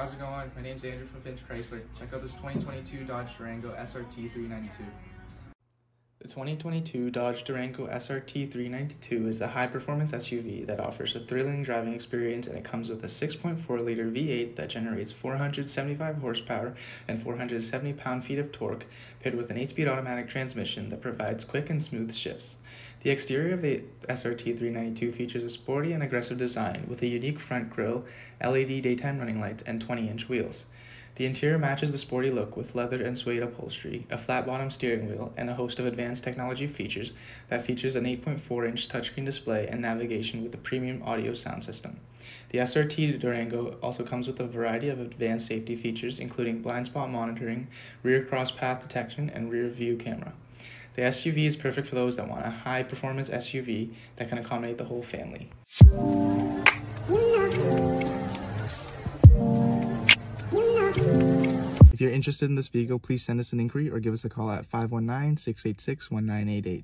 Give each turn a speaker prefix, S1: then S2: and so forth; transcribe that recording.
S1: How's it going? My name's Andrew from Finch Chrysler. Check out this 2022 Dodge Durango SRT 392. The 2022 Dodge Durango SRT 392 is a high performance SUV that offers a thrilling driving experience and it comes with a 6.4 liter V8 that generates 475 horsepower and 470 pound feet of torque, paired with an 8 speed automatic transmission that provides quick and smooth shifts. The exterior of the SRT 392 features a sporty and aggressive design with a unique front grille, LED daytime running lights, and 20 inch wheels. The interior matches the sporty look with leather and suede upholstery, a flat bottom steering wheel, and a host of advanced technology features that features an 8.4 inch touchscreen display and navigation with a premium audio sound system. The SRT Durango also comes with a variety of advanced safety features, including blind spot monitoring, rear cross path detection, and rear view camera. The SUV is perfect for those that want a high performance SUV that can accommodate the whole family. If you're interested in this vehicle, please send us an inquiry or give us a call at 519 686 1988.